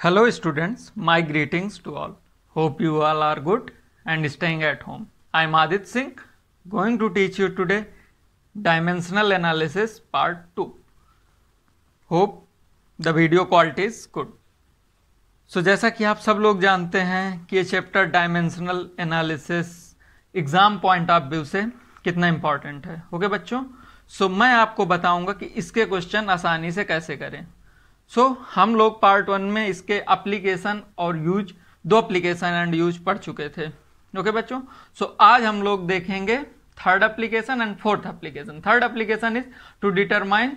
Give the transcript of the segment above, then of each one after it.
Hello students, my greetings to all. Hope you all are good and staying at home. I am Adit Singh going to teach you today dimensional analysis part 2. Hope the video quality is good. so, जैसा कि आप सब लोग जानते हैं कि ये chapter dimensional analysis exam point of view से कितना इंपॉर्टेंट है ओके okay, बच्चों सो so, मैं आपको बताऊँगा कि इसके क्वेश्चन आसानी से कैसे करें सो so, हम लोग पार्ट वन में इसके एप्लीकेशन और यूज़ दो अप्लीकेशन एंड यूज़ पढ़ चुके थे। ओके okay, बच्चों? सो so, आज हम लोग देखेंगे third application and fourth application third application is to determine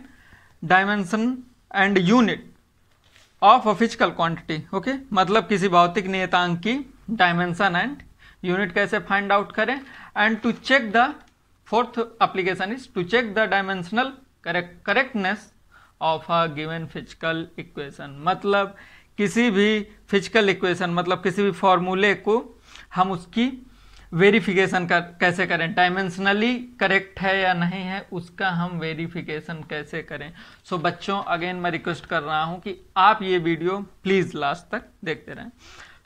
dimension and unit of a physical quantity okay मतलब किसी भौतिक नियतांक की डायमेंशन एंड यूनिट कैसे फाइंड आउट करें। And to check the fourth application is to check the dimensional correctness of a given physical equation मतलब किसी भी फ़िज़िकल इक्वेशन मतलब किसी भी फॉर्मूले को हम उसकी वेरिफिकेशन कर कैसे करें? डायमेंशनली करेक्ट है या नहीं है उसका हम वेरिफिकेशन कैसे करें? सो so, बच्चों अगेन मैं रिक्वेस्ट कर रहा हूँ कि आप ये वीडियो प्लीज़ लास्ट तक देखते रहें।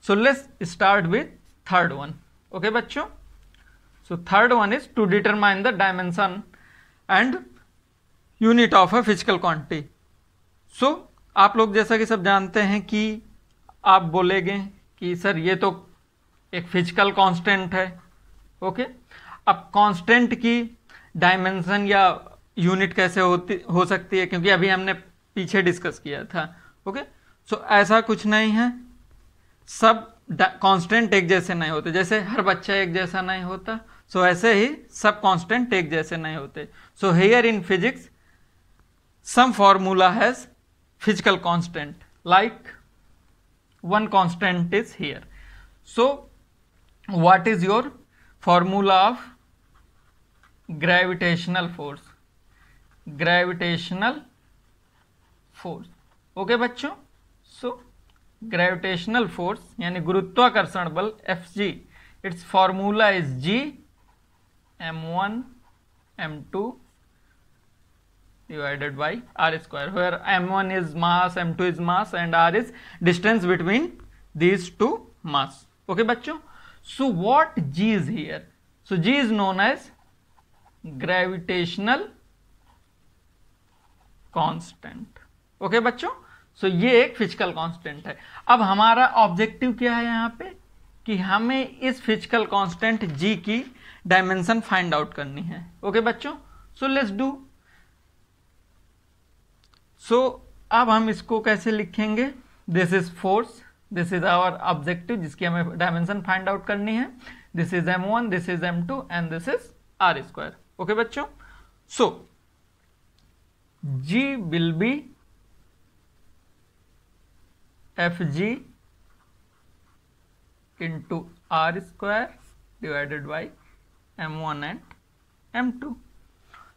So let's start with third one okay बच्चों? So third one is to determine the dimension and unit of a physical quantity. So आप लोग जैसा कि सब जानते हैं कि आप बोलेंगे कि सर ये तो एक फ़िज़िकल कांस्टेंट है। ओके? अब कांस्टेंट की डायमेंशन या यूनिट कैसे होती हो सकती है? क्योंकि अभी हमने पीछे डिस्कस किया था। ओके? सो ऐसा कुछ नहीं है। सब कांस्टेंट एक जैसे नहीं होते। जैसे हर बच्चा एक जैसा नहीं होता। सो so, ऐसे ही सब कांस्टेंट एक जैसे नहीं होते। So here in physics some formula has physical constant like one constant is here so what is your formula of gravitational force gravitational force okay बच्चों so gravitational force यानी गुरुत्वाकर्षण बल Fg its formula is G m1 m2 divided by r square where m1 is mass m2 is mass and r is distance between these two mass okay bachcho so what g is here so g is known as gravitational constant okay so so एक physical constant है अब हमारा objective क्या है यहाँ पे कि हमें इस फ़िज़िकल कांस्टेंट जी की डायमेंशन फाइंड आउट करनी है ओके okay, बच्चों सो लेट्स डू सो अब हम इसको कैसे लिखेंगे? This is force this is our objective जिसकी हमें डायमेंशन फाइंड आउट करनी है। This is M one this is M two and this is R square okay बच्चों? So G will be F G into R square divided by M one and M two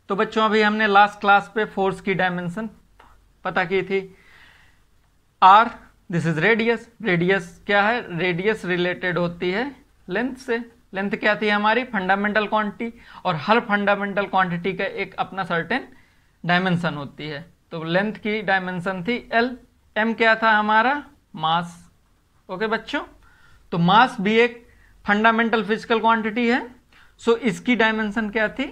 तो बच्चों, अभी हमने last class पे force की dimension पता की थी। R this is radius radius क्या है? रेडियस रिलेटेड होती है लेंथ से। लेंथ क्या थी हमारी? फंडामेंटल क्वांटिटी और हर फंडामेंटल क्वांटिटी का एक अपना सर्टेन डायमेंशन होती है। तो लेंथ की डायमेंशन थी एल एम क्या था हमारा? मास ओके बच्चों? तो मास भी एक फंडामेंटल फ़िज़िकल क्वांटिटी है। सो इसकी डायमेंशन क्या थी?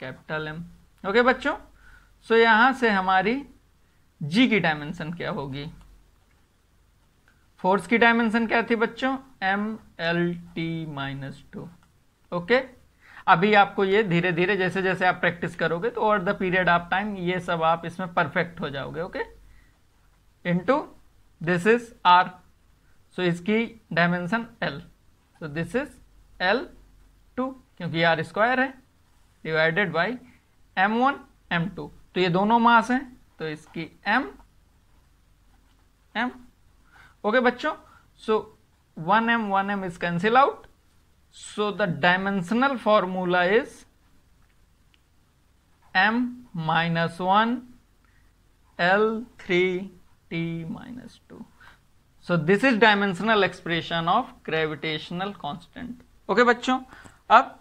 कैपिटल एम ओके बच्चों? सो यहाँ से हमारी जी की डायमेंशन क्या होगी? फोर्स की डायमेंशन क्या थी बच्चों? M L T minus two okay अभी आपको ये धीरे धीरे जैसे जैसे आप प्रैक्टिस करोगे तो over the period of time ये सब आप इसमें परफेक्ट हो जाओगे okay into this is R so इसकी dimension L so this is L two क्योंकि आर स्क्वायर है divided by M one M two तो ये दोनों मास हैं। तो इसकी m m ओके बच्चों so one M one M is cancel out so the dimensional formula is m minus one L three T minus two so this is dimensional expression of gravitational constant okay बच्चों, अब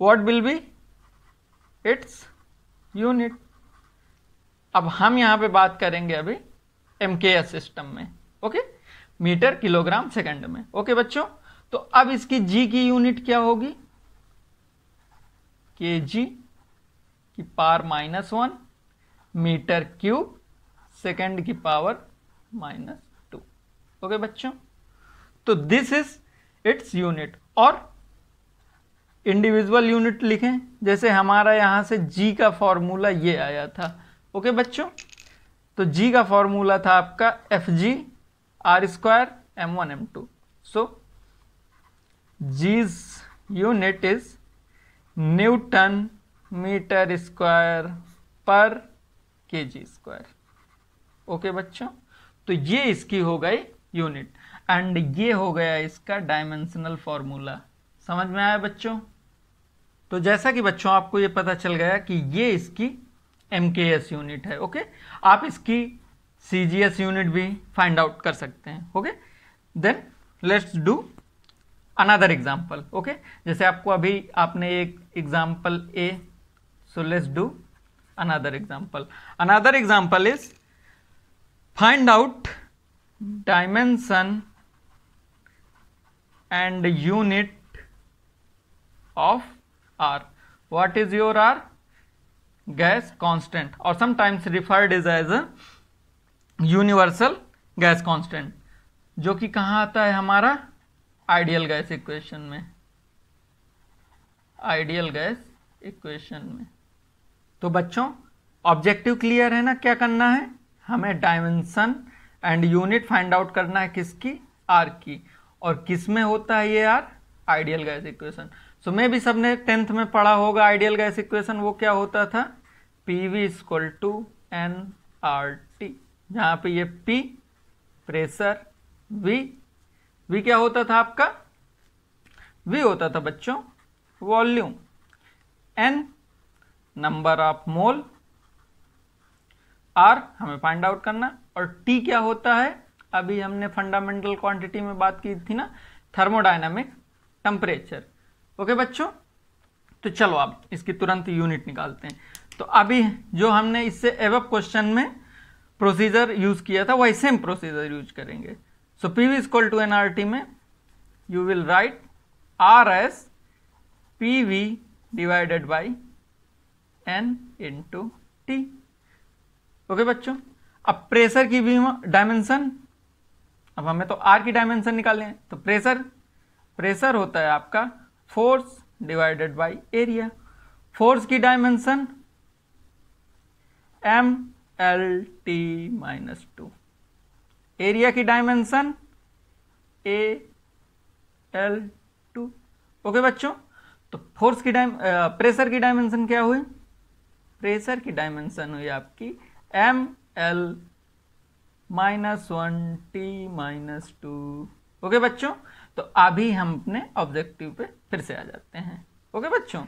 what will be its unit अब हम यहाँ पे बात करेंगे अभी M system में ओके मीटर किलोग्राम सेकंड में ओके बच्चों? तो अब इसकी जी की यूनिट क्या होगी? के जी की power minus one metre cube second की पावर माइनस टू ओके बच्चों? तो दिस इज़ इट्स यूनिट और इंडिविजुअल यूनिट लिखें, जैसे हमारा यहाँ से जी का फॉर्मूला ये आया था। ओके बच्चों? तो जी का फॉर्मूला था आपका F G R square M one M two so G's unit is newton metre square पर के जी स्क्वायर ओके बच्चों? तो ये इसकी हो गई यूनिट एंड ये हो गया इसका डायमेंशनल फॉर्मूला समझ में आया बच्चों? तो जैसा कि बच्चों, आपको ये पता चल गया कि ये इसकी एम यूनिट है ओके आप इसकी सी जी एस यूनिट भी फाइंड आउट कर सकते हैं okay then let's do another example okay जैसे आपको अभी आपने एक example a so let's do another example another example is find out dimension and unit of R. What is your R? Gas constant or sometimes referred is as a universal gas जो कि कहाँ आता है हमारा? Ideal gas equation में। Ideal gas equation में। तो बच्चों ऑब्जेक्टिव क्लियर है ना? क्या करना है? हमें dimension and unit find out करना है किसकी? आर की। और किसमें होता है ये R ideal gas equation. So मे भी सबने टेंथ में पढ़ा होगा आइडियल गैस इक्वेशन वो क्या होता था? P V equal to N R T जहाँ पे ये पी प्रेशर वी वी क्या होता था आपका? वी होता था बच्चों volume N number of mole R हमें फाइंड आउट करना। और टी क्या होता है? अभी हमने फंडामेंटल क्वांटिटी में बात की थी ना थर्मोडाइनमिक टेम्परेचर ओके बच्चों? तो चलो आप इसकी तुरंत यूनिट निकालते हैं। तो अभी जो हमने इससे एव क्वेश्चन में प्रोसीजर यूज़ किया था, वही सेम प्रोसीजर यूज़ करेंगे। So P V equal to N R T में you will write R as P V divided by N into T okay बच्चों? अब प्रेशर की भी डायमेंशन अब हमें तो आर की डायमेंशन निकालने तो प्रेशर प्रेशर होता है आपका force divided by area. Force की dimension M L T minus two. Area की dimension A L two. Okay बच्चों तो फोर्स की डायम प्रेशर की डायमेंशन क्या हुई? प्रेशर की डायमेंशन हुई आपकी M L minus one T minus two. Okay बच्चों तो अभी हम अपने ऑब्जेक्टिव पे फिर से आ जाते हैं। ओके बच्चों?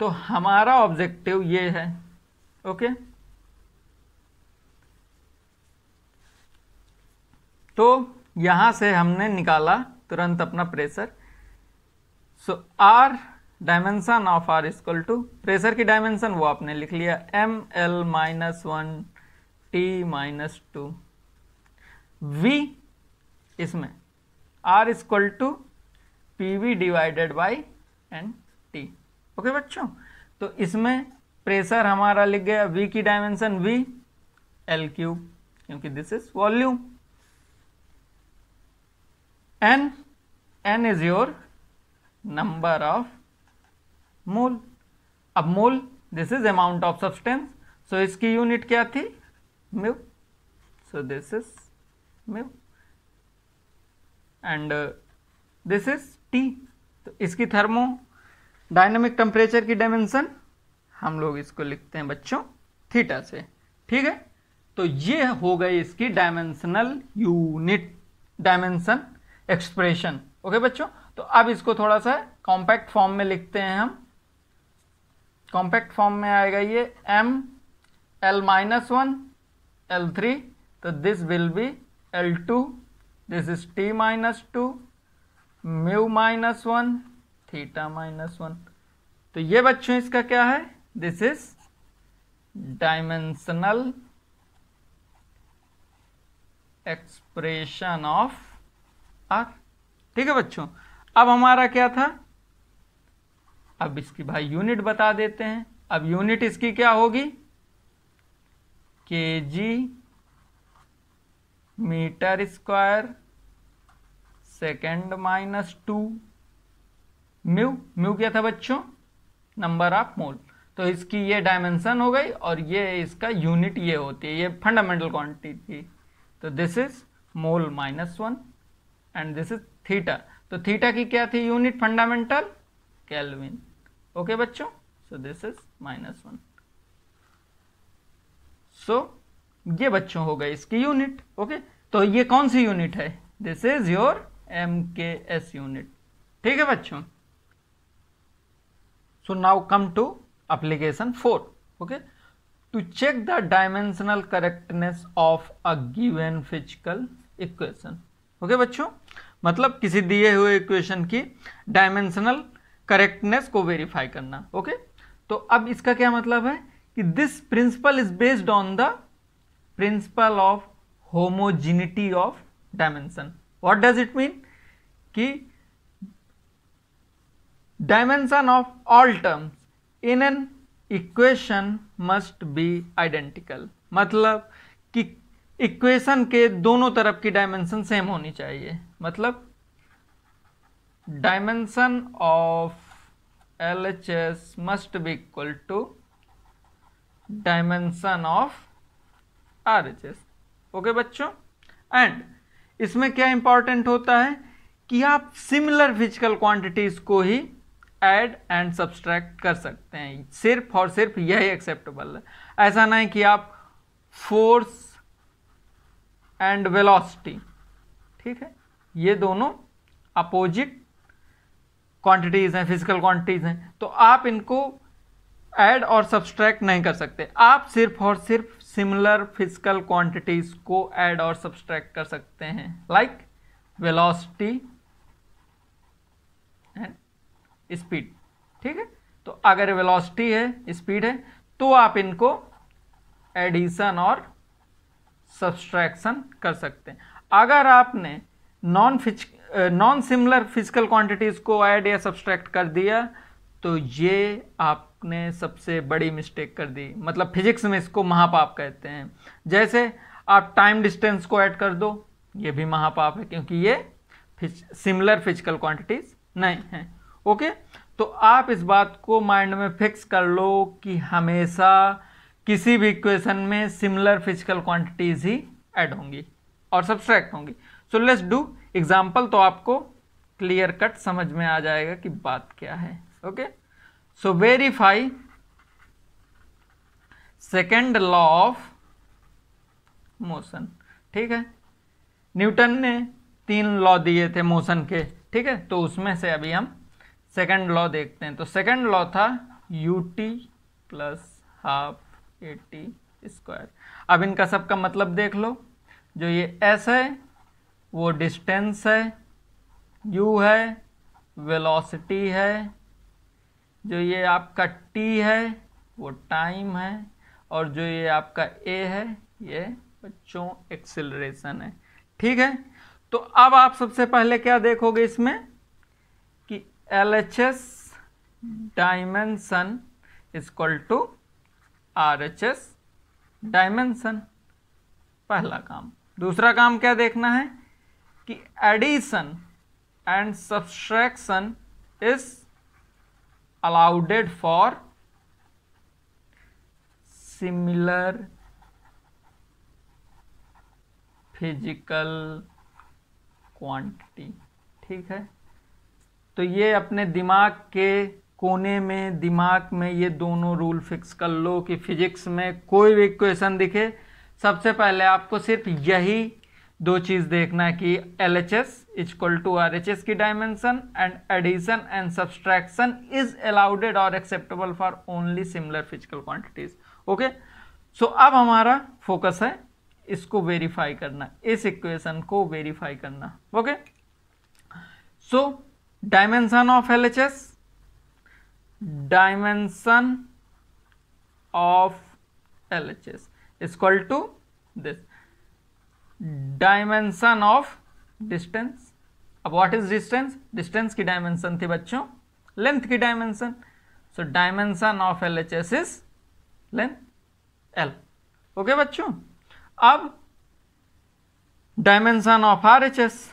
तो हमारा ऑब्जेक्टिव ये है। ओके तो यहाँ से हमने निकाला तुरंत अपना pressure so R dimension of R equal to pressure की डायमेंशन वो आपने लिख लिया। M L minus one T minus two V इसमें R equal to P V divided by N T okay बच्चों? तो इसमें प्रेशर हमारा लिख गया वी की डायमेंशन वी एल क्यूब क्योंकि this is volume N N is your number of mole अब mole this is amount of substance so इसकी यूनिट क्या थी? Mu so this is mu and this is T तो इसकी thermodynamic temperature की dimension हम लोग इसको लिखते हैं बच्चों थीटा से। ठीक है? तो ये हो गई इसकी dimensional unit dimension expression okay बच्चों? तो अब इसको थोड़ा सा कॉम्पैक्ट फॉर्म में लिखते हैं हम। कॉम्पैक्ट फॉर्म में आएगा ये M L minus one L three तो this will be L two this is t minus 2 mu minus one theta minus one तो ये बच्चों, इसका क्या है? This is dimensional expression of R ठीक है बच्चों, अब हमारा क्या था? अब इसकी भाई यूनिट बता देते हैं। अब यूनिट इसकी क्या होगी? K G metre square second minus two, mu mu क्या था बच्चों? Number of mole. तो इसकी ये डायमेंशन हो गई और ये इसका यूनिट ये होती है, ये फंडामेंटल क्वांटिटी थी। तो this is mole minus one and this is theta तो थीटा की क्या थी? Unit fundamental, kelvin. ओके बच्चों? So this is minus one so ये बच्चों हो गए इसकी यूनिट, ओके? तो ये कौन सी यूनिट है? This is your M K S unit. ठीक है बच्चों? So now come to application 4 okay to check the dimensional correctness of a given physical equation okay बच्चों? मतलब किसी दिए हुए इक्वेशन की डायमेंशनल करेक्टनेस को वेरीफाई करना, ओके? okay? तो अब इसका क्या मतलब है कि this principle is based on the principle of homogeneity of dimension what does it mean कि dimension of all terms in an equation must be identical मतलब कि इक्वेशन के दोनों तरफ़ की डायमेंशन सेम होनी चाहिए। मतलब dimension of L H S must be equal to dimension of R H S. Okay बच्चों? एंड इसमें क्या इंपॉर्टेंट होता है कि आप सिमिलर फ़िज़िकल क्वांटिटीज को ही ऐड एंड सब्सट्रैक्ट कर सकते हैं। सिर्फ़ और सिर्फ़ यही एक्सेप्टेबल है। ऐसा नहीं कि आप फोर्स एंड वेलोसिटी ठीक है? ये दोनों अपोजिट क्वांटिटीज हैं फ़िज़िकल क्वांटिटीज हैं। तो आप इनको ऐड और सब्सट्रैक्ट नहीं कर सकते। आप सिर्फ़ और सिर्फ़ सिमिलर फ़िज़िकल क्वांटिटीज को ऐड और सब्सट्रैक्ट कर सकते हैं। लाइक वेलोसिटी एंड स्पीड ठीक है? तो अगर वेलोसिटी है स्पीड है तो आप इनको एडिशन और सब्सट्रैक्शन कर सकते हैं। अगर आपने नॉन फिज नॉन सिमिलर फ़िज़िकल क्वांटिटीज को ऐड या सब्सट्रैक्ट कर दिया तो ये आपने सबसे बड़ी मिस्टेक कर दी। मतलब फिजिक्स में इसको महापाप कहते हैं। जैसे आप टाइम डिस्टेंस को ऐड कर दो ये भी महापाप है क्योंकि ये फिज, सिमिलर फ़िज़िकल क्वांटिटीज नहीं हैं। ओके तो आप इस बात को माइंड में फिक्स कर लो कि हमेशा किसी भी इक्वेशन में सिमिलर फ़िज़िकल क्वांटिटीज ही ऐड होंगी और सब्सट्रैक्ट होंगी। सो लेट्स डू एग्जांपल तो आपको क्लियर कट समझ में आ जाएगा कि बात क्या है। Okay so verify second law of motion ठीक है? न्यूटन ने तीन लॉ दिए थे मोशन के। ठीक है? तो उसमें से अभी हम सेकेंड लॉ देखते हैं। तो सेकेंड लॉ था u t plus half a t square अब इनका सबका मतलब देख लो। जो ये एस है, वो डिस्टेंस है यू है वेलोसिटी है जो ये आपका टी है, वो टाइम है, और जो ये आपका ए है, ये बच्चों एक्सिलरेशन है। ठीक है? तो अब आप सबसे पहले क्या देखोगे इसमें? कि L H S dimension equal to R H S dimension पहला काम। दूसरा काम क्या देखना है? कि addition and subtraction is allowed for similar physical quantity ठीक है? तो ये अपने दिमाग के कोने में, दिमाग में ये दोनों रूल फिक्स कर लो कि फिजिक्स में कोई भी इक्वेशन दिखे। सबसे पहले आपको सिर्फ़ यही दो चीज़ देखना कि L H S equal to R H S की dimension and addition and subtraction is allowed और acceptable for only similar physical quantities okay so अब हमारा फोकस है, इसको वेरीफाई करना, इस इक्वेशन को वेरीफाई करना। Okay so dimension of LHS dimension of LHS is equal to this. Dimension of distance. अब व्हाट इज़ डिस्टेंस डिस्टेंस की डायमेंशन थी बच्चों लेंथ की dimension so dimension of L H S is length L okay बच्चों? अब dimension of R H S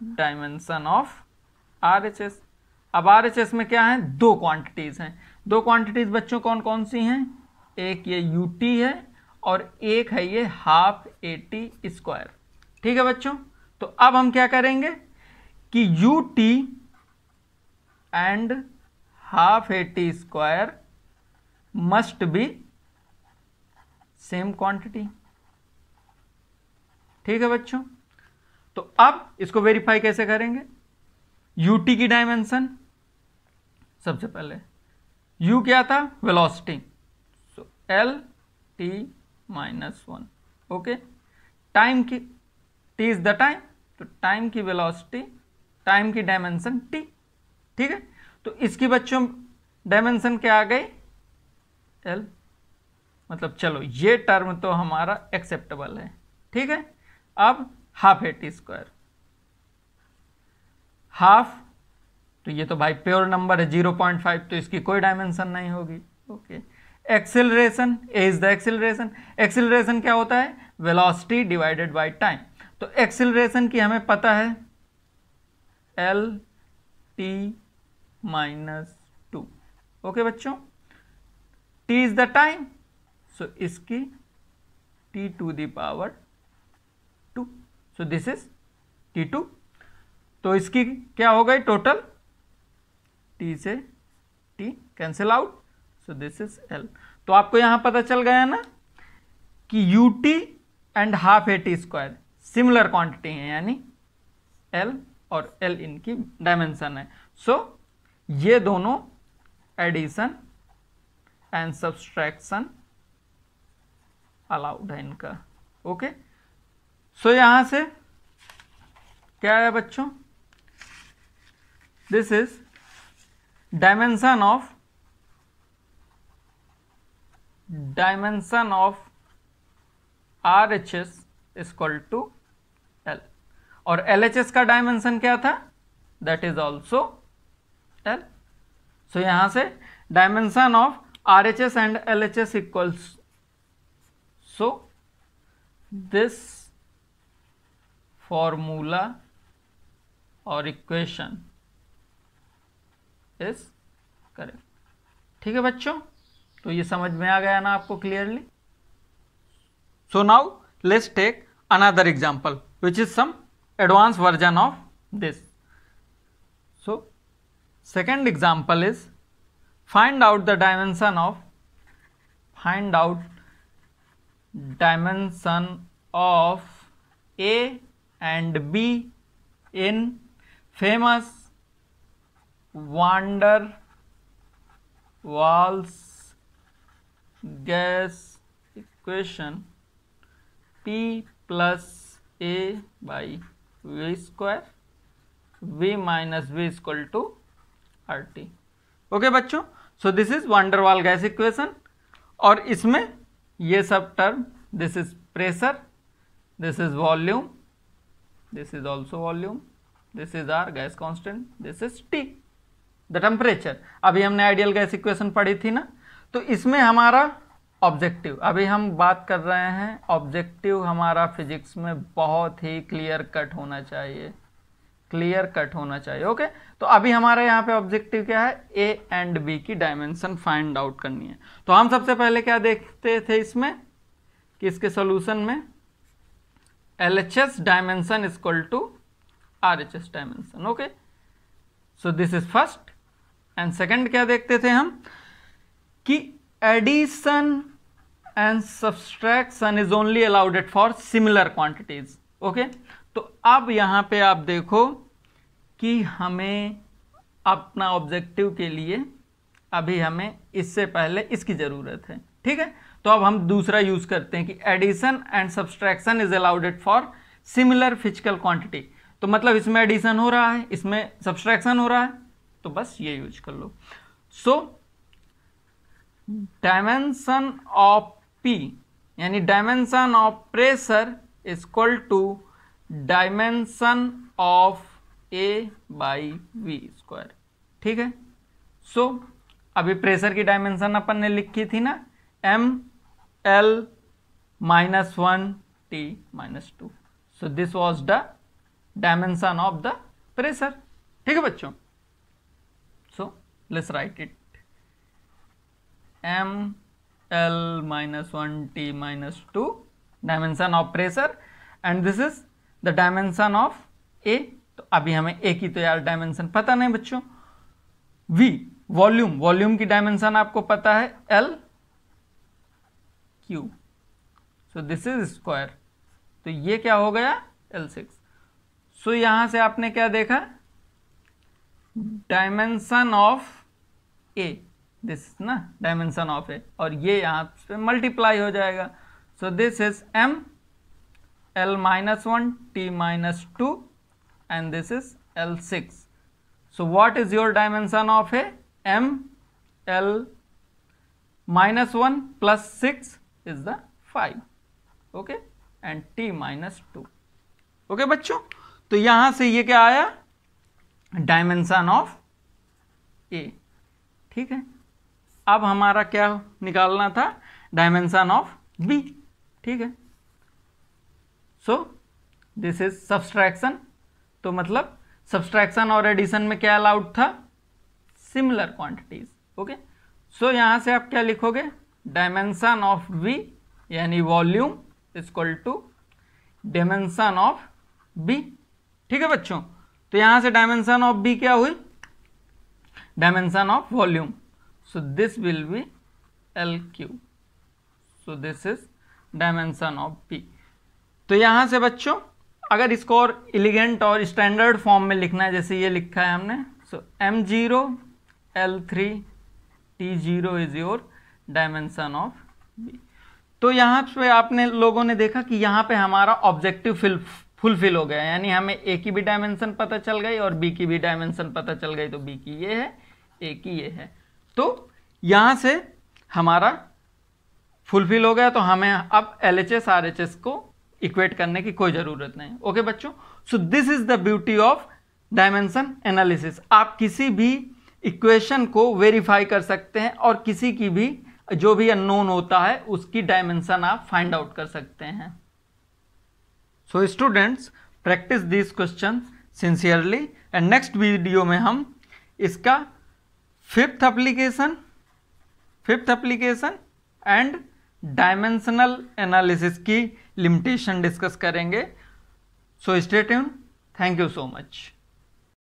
dimension of R H S अब R H S में क्या है? दो क्वांटिटीज हैं। दो क्वांटिटीज बच्चों कौन कौन सी हैं? एक ये यू टी है और एक है ये हाफ़ ए टी स्क्वायर ठीक है बच्चों? तो अब हम क्या करेंगे कि u t and half a t square must be same quantity ठीक है बच्चों? तो अब इसको वेरीफाई कैसे करेंगे? यूटी की डायमेंशन सबसे पहले u क्या था? Velocity so L T minus one. Okay? Time की, t इज़ द टाइम तो टाइम की वेलोसिटी, टाइम की डायमेंशन टी ठीक है? तो इसकी बच्चों, डायमेंशन क्या आ गई? एल मतलब चलो, ये टर्म तो हमारा एक्सेप्टेबल है। ठीक है? अब half A T square half तो ये तो भाई प्योर नंबर है ज़ीरो पॉइंट फाइव तो इसकी कोई डायमेंशन नहीं होगी। Okay? Acceleration A is the acceleration acceleration क्या होता है? वेलोसिटी डिवाइडेड बाय टाइम तो एक्सिलरेशन की हमें पता है? L T minus two okay बच्चों? T is the time so इसकी t to the power two so this is t two तो इसकी क्या हो गई? टोटल टी से T cancel out so this is L तो आपको यहाँ पता चल गया ना कि U T and half A T square similar quantity है यानी एल और एल इनकी डायमेंशन है। सो so, ये दोनों एडिशन एंड सब्सट्रैक्शन अलाउड है इनका। ओके सो यहाँ से क्या है बच्चों? This is dimension of dimension of RHS is equal to L. और LHS का डायमेंशन क्या था? That is also L. So यहाँ से S and L H S equals so this formula और इक्वेशन इज़ करेक्ट ठीक है बच्चों? तो ये समझ में आ गया ना आपको clearly so now let's take another example which is some advance version of this so second example is find out the dimension of find out dimension of a and b in famous van der Waals gas equation P plus a by v square v minus v equal to R T okay बच्चों? So this is van der Waal gas equation. और इसमें ये सब term this is pressure this is volume this is also volume this is R gas constant this is T the temperature अभी हमने ideal gas equation पढ़ी थी ना? तो इसमें हमारा ऑब्जेक्टिव अभी हम बात कर रहे हैं ऑब्जेक्टिव हमारा फिजिक्स में बहुत ही क्लियर कट होना चाहिए। क्लियर कट होना चाहिए ओके तो अभी हमारे यहाँ पे ऑब्जेक्टिव क्या है? ए एंड बी की डायमेंशन फाइंड आउट करनी है। तो हम सबसे पहले क्या देखते थे इसमें? कि इसके सोल्यूशन में L H S dimension equal to R H S dimension okay so this is first and second क्या देखते थे हम? कि addition and subtraction is only allowed it for similar quantities okay तो अब यहाँ पे आप देखो कि हमें अपना ऑब्जेक्टिव के लिए अभी हमें इससे पहले इसकी ज़रूरत है, ठीक है? तो अब हम दूसरा यूज़ करते हैं कि addition and subtraction is allowed it for similar physical quantity तो मतलब इसमें एडिशन हो रहा है, इसमें सब्सट्रैक्शन हो रहा है तो बस ये यूज़ कर लो। सो डायमेंशन ऑफ़ पी यानी dimension of pressure equal to dimension of a by v square ठीक है? सो so, अभी प्रेशर की डायमेंशन अपन ने लिखी थी ना M L minus one T minus two so this was the dimension of the pressure. ठीक है बच्चों? So let's write it M L minus one T minus two dimension of pressure and this is the dimension of a तो अभी हमें ए की तो यार dimension पता नहीं बच्चों। वी वॉल्यूम वॉल्यूम की डायमेंशन आपको पता है L cube so this is square तो ये क्या हो गया? एल सिक्स सो यहाँ से आपने क्या देखा? डायमेंशन ऑफ़ ए दिस ना डायमेंशन ऑफ़ ए और ये यहाँ पे मल्टीप्लाई हो जाएगा। So this is M L minus one T minus two and this is L six so what is your dimension of a M L minus one plus six is the five okay and T minus two okay बच्चों? तो यहाँ से ये क्या आया? Dimension of ए ठीक है? अब हमारा क्या निकालना था? डायमेंशन ऑफ़ बी ठीक है? सो दिस इज़ सब्सट्रैक्शन तो मतलब सब्सट्रैक्शन और एडिशन में क्या अलाउड था? सिमिलर क्वांटिटीज ओके सो यहाँ से आप क्या लिखोगे? डायमेंशन ऑफ़ वी यानी volume equal to dimension of b ठीक है बच्चों? तो यहाँ से डायमेंशन ऑफ़ बी क्या हुई? Dimension of volume this will be L cube so this is dimension of b तो यहाँ से बच्चों, अगर इसको और इलिगेंट और स्टैंडर्ड फॉर्म में लिखना है, जैसे ये लिखा है हमने so M zero L three T zero is your dimension of b तो यहाँ पे आपने लोगों ने देखा कि यहाँ पे हमारा ऑब्जेक्टिव फिल फुलफिल हो गया यानी हमें ए की भी डायमेंशन पता चल गई और बी की भी डायमेंशन पता चल गई तो बी की ये है ए की ये है। तो यहाँ से हमारा फुलफिल हो गया तो हमें अब L H S R H S को इक्वेट करने की कोई ज़रूरत नहीं। ओके बच्चों? So this is the beauty of dimension analysis आप किसी भी इक्वेशन को वेरीफाई कर सकते हैं और किसी की भी, जो भी अननोन होता है, उसकी डायमेंशन आप फाइंड आउट कर सकते हैं। So students practice this question sincerely and next video में हम इसका fifth application fifth application and dimensional analysis की लिमिटेशन डिस्कस करेंगे। So state thank you so much